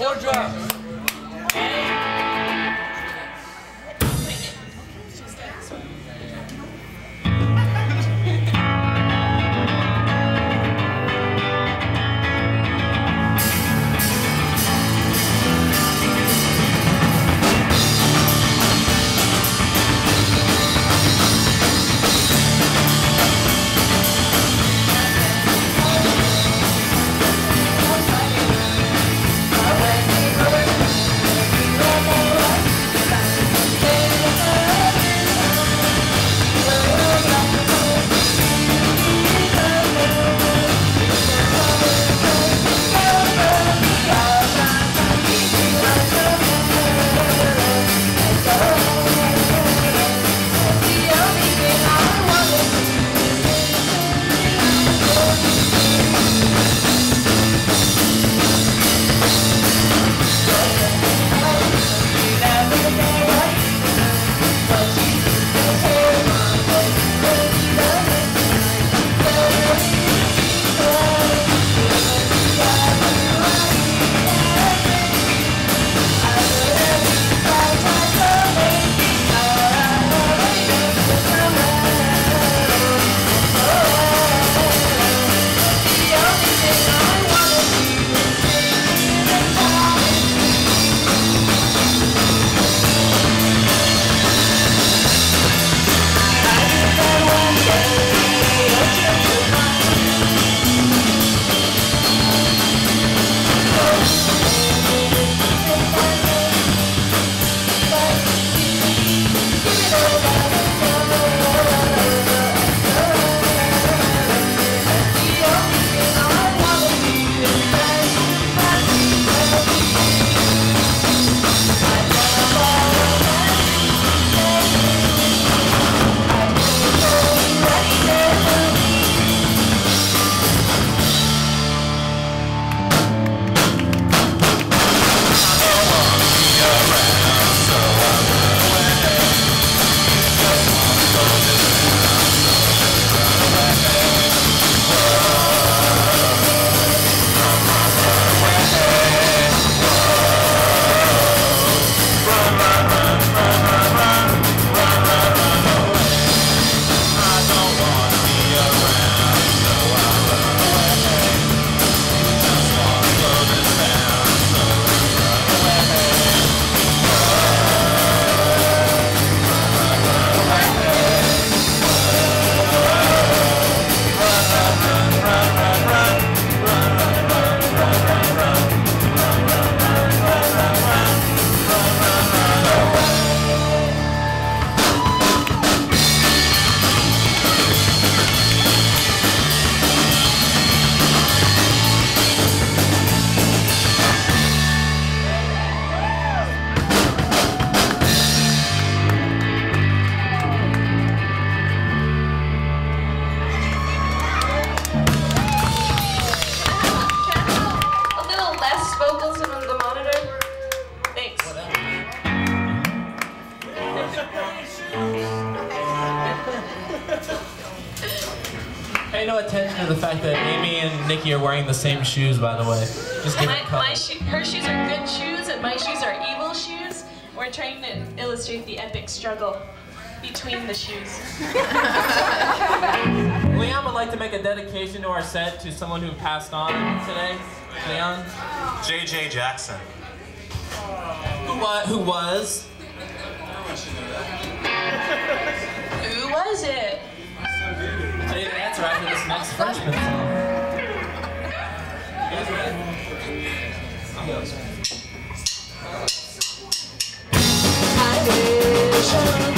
good. More wearing the same shoes, by the way. Just give My, my shoe, her shoes are good shoes, and my shoes are evil shoes. We're trying to illustrate the epic struggle between the shoes. Leon would like to make a dedication to our set to someone who passed on today. Leon, JJ Jackson. who was? Who was? Who was it? I'll tell you the answer after this next Frenchman song. Guys ready? I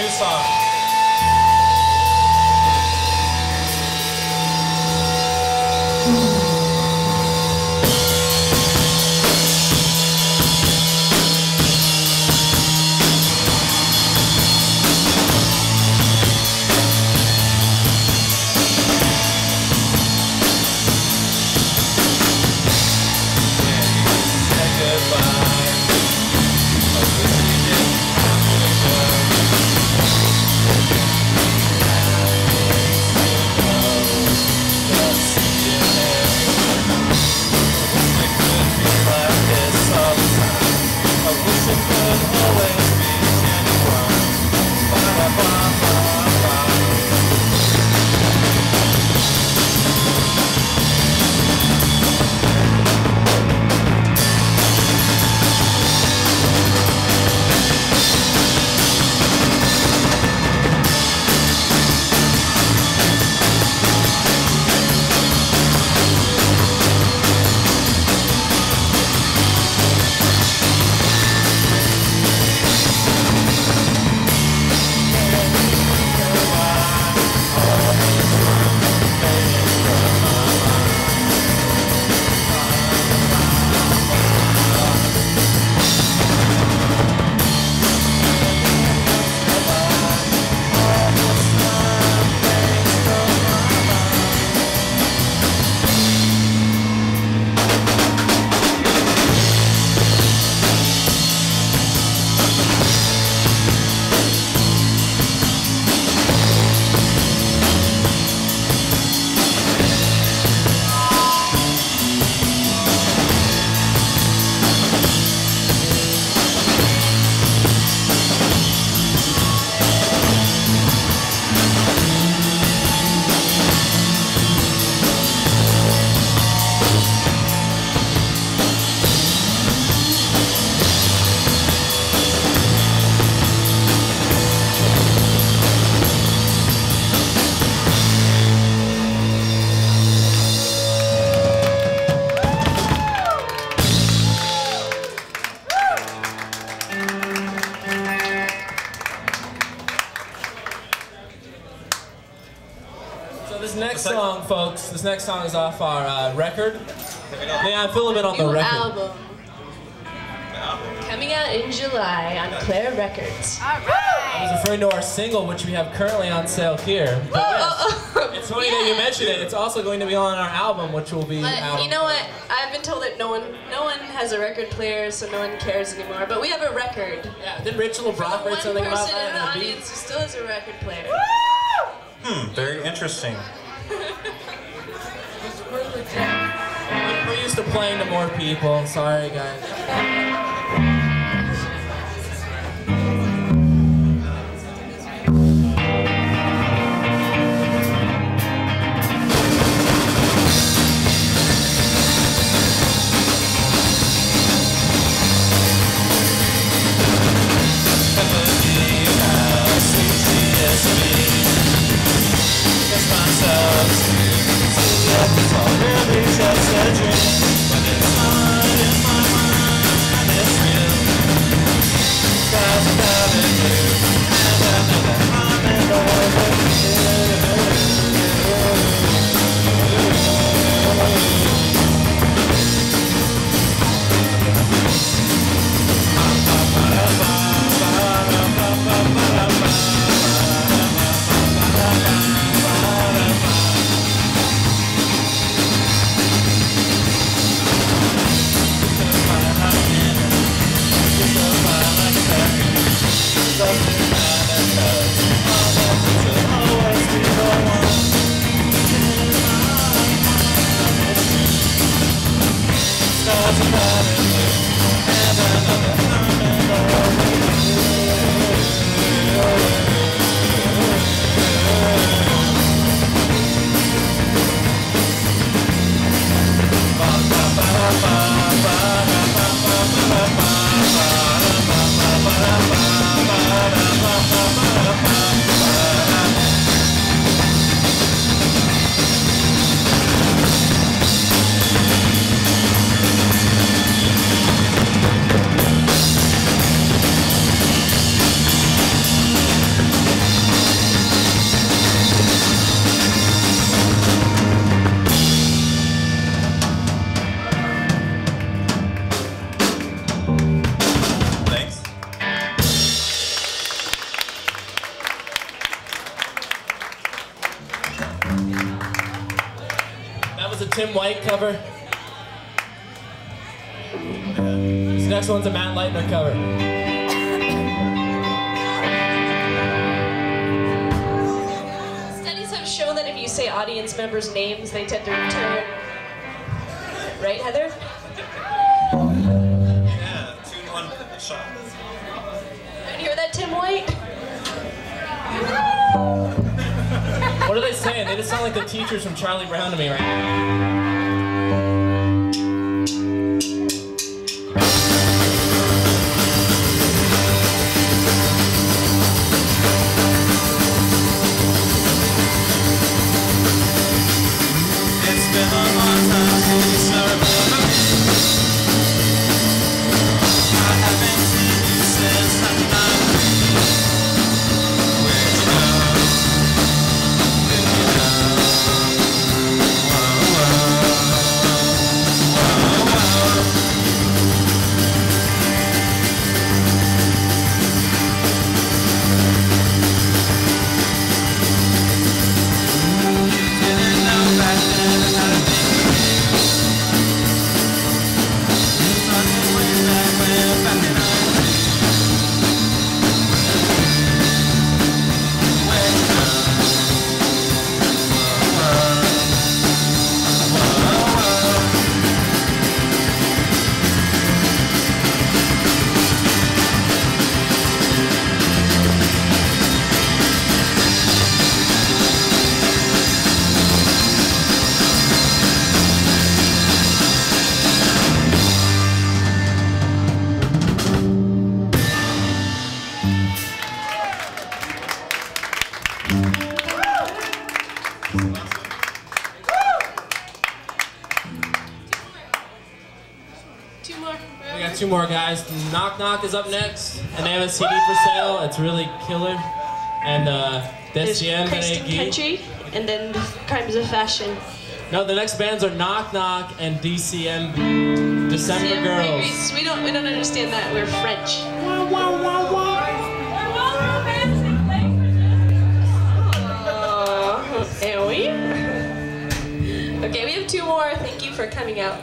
new song. This next song is off our uh, record. Yeah, fill a bit on the New record. album. Coming out in July on Claire Records. All right. I was referring to our single, which we have currently on sale here. But yes, it's funny that you mentioned it. It's also going to be on our album, which will be out. You know what? I've been told that no one, no one has a record player, so no one cares anymore. But we have a record. Yeah, did Rachel For the LeBrock one write something about person in the that in the audience who still has a record player. Hmm, very interesting. playing to more people. Sorry, guys. Next one's a Matt Leitner cover. Studies have shown that if you say audience members' names, they tend to return. Right, Heather? Yeah, tune one shot. Did you hear that, Tim White? What are they saying? They just sound like the teachers from Charlie Brown to me right now. It's been Knock Knock is up next, and they have a CD for sale. It's really killer. And uh, There's DCM Country, and then Crimes of Fashion. No, the next bands are Knock Knock and DCM December See, Girls. We, we don't we don't understand that. We're French. Oh, and we? Okay, we have two more. Thank you for coming out.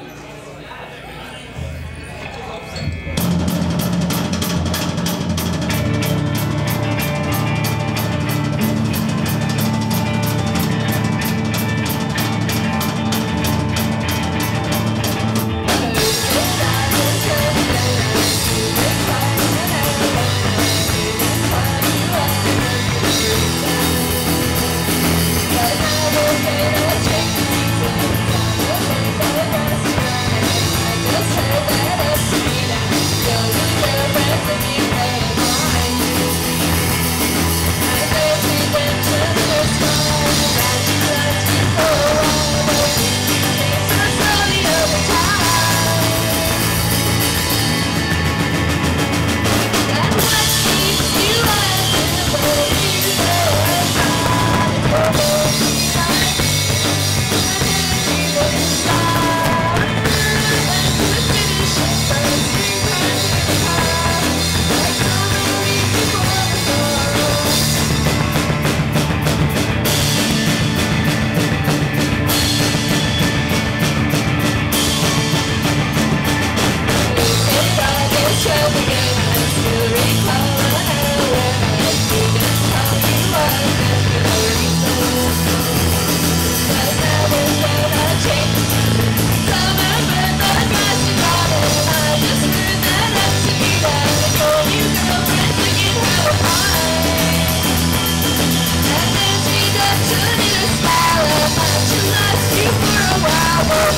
Hallelujah.